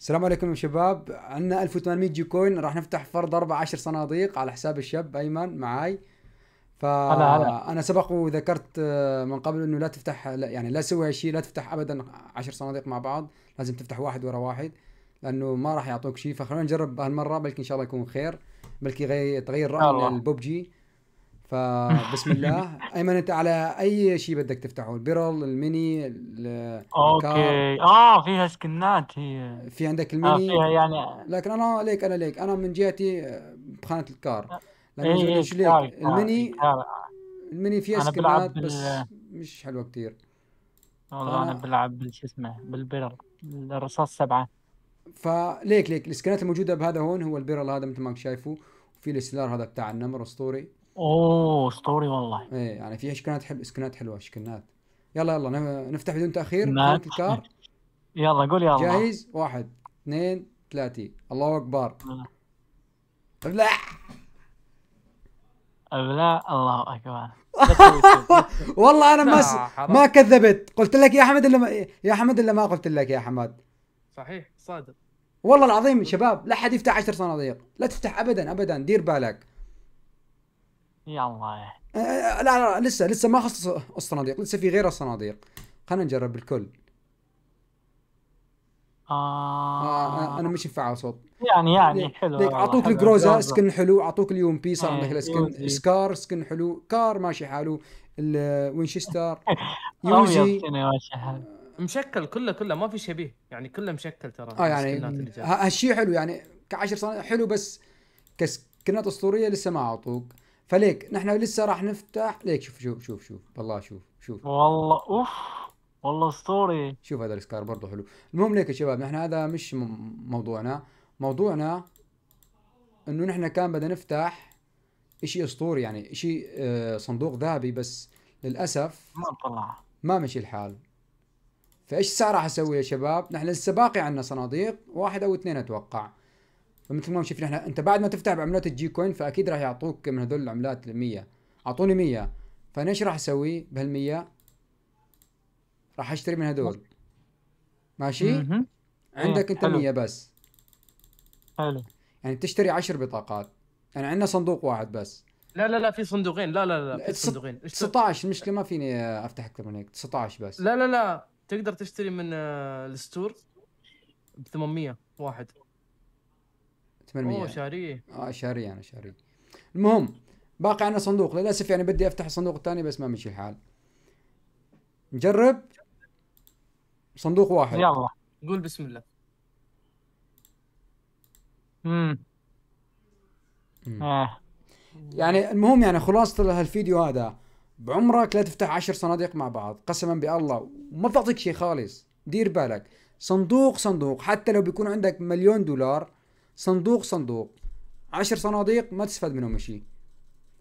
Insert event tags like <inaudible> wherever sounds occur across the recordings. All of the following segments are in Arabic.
السلام عليكم يا شباب. عندنا 1800 G-Coin. راح نفتح فرض أربع عشر صناديق على حساب الشاب أيمن معاي. هلا فانا سبق وذكرت آه، من قبل إنه لا تفتح يعني لا تسوي هالشيء لا تفتح ابدا عشر صناديق مع بعض. لازم تفتح واحد ورا واحد لأنه ما راح يعطوك شيء فخلونا نجرب هالمرة. بلكي إن شاء الله يكون خير. بلكي غي... تغير رأي. البوبجي فبسم <laughs> الله. أيمن أنت على أي شيء بدك تفتحه؟ البيرل الميني أوكي. آه فيها سكنات هي. في عندك آه الميني؟ فيها يعني لكن أنا ليك أنا ليك. أنا من جهتي آه، بخانة الكار. إيه لأنه إيه شو ليك؟ كار الميني؟ كار الميني فيها سكنات بس بال مش حلوة كتير. والله أنا بلعب بالشو اسمه بالبرر الرصاص سبعة. فليك ليك السكنات الموجودة بهذا هون هو البيرل هذا مثل ما شايفه. وفي السلار هذا بتاع النمر اسطوري أوه أسطوري والله. إيه يعني في سكنات حلو سكنات حلوة سكنات. يلا يلا نفتح بدون تأخير. سكنات الكار <laughs> يلا قول يلا جاهز. واحد اثنين ثلاثة. الله أكبر. أبلع. لا الله أكبر. <laughs> والله أنا ما ما كذبت. قلت لك يا حمد الا ما... يا حمد الا ما قلت لك يا حماد صحيح صادق. والله العظيم شباب لا حد يفتح عشر صناديق. لا تفتح ابدا ابدا. دير بالك. يلا. آه، لا لا لسه لسه ما خلص الصناديق. لسه في غير الصناديق. خلينا نجرب الكل. آه. أنا آه مش مفعل صوت. يعني يعني ليك حلو. ليك والله أعطوك حلو. الجروزا skin حلو. أعطوك ال UMP صار عندك إيه ال skin سكار skin حلو. كار ماشي حاله. الوينشستر <laughs> يوزي مشكل كله كله ما في شبيه يعني كله مشكل ترى آه يعني هالشيء حلو. يعني كعشر صناديق حلو بس كسكنات أسطورية لسه ما أعطوك. فليك نحن لسه راح نفتح. ليك شوف شوف شوف شوف. والله شوف شوف. والله أوف والله اسطوري شوف هذا السكار برضه حلو. المهم ليك يا شباب نحن هذا مش موضوعنا. موضوعنا إنه نحن كان بدنا نفتح إشي أسطوري يعني إشي آه، صندوق ذهبي بس للأسف ما طلع. ما مشي الحال. فإيش الساعة راح أسوي يا شباب؟ نحن لسه باقي عندنا صناديق واحد أو اثنين أتوقع. فمثل ما شفنا نحن انت بعد ما تفتح بعملات ال G-Coin فأكيد راح يعطوك من هذول العملات 100 أعطوني 100 فأنا إيش راح أسوي بهال 100 راح أشتري من هذول. ماشي؟ إيه عندك أنت حلو. 100 بس. حلو. يعني تشتري 10 بطاقات. يعني عندنا صندوق واحد بس. لا لا لا في صندوقين. لا لا لا في صندوقين. اشتر... 19 المشكلة ما فيني أفتح أكثر من هيك. 19 بس. لا لا لا. تقدر تشتري من آه، ال store ب 800 واحد. 800 أوه شاريه. آه شاري أنا شاري المهم باقي عندنا صندوق. للأسف يعني بدي أفتح الصندوق الثاني بس ما مشي الحال. نجرب. صندوق واحد. يلا قول بسم الله. امم مم. آه. يعني المهم يعني خلاصة هالفيديو هذا بعمرك لا تفتح عشر صناديق مع بعض قسما بالله. وما بتعطيك شيء خالص. دير بالك. صندوق صندوق. حتى لو بيكون عندك مليون دولار صندوق صندوق. عشر صناديق ما تستفاد منهم شيء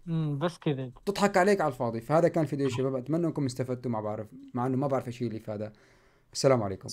امم بس كذا. تضحك عليك على الفاضي. فهذا كان الفيديو يا شباب أتمنى أنكم استفدتوا ما بعرف مع إنه ما بعرف إيش هي الإفادة. السلام عليكم.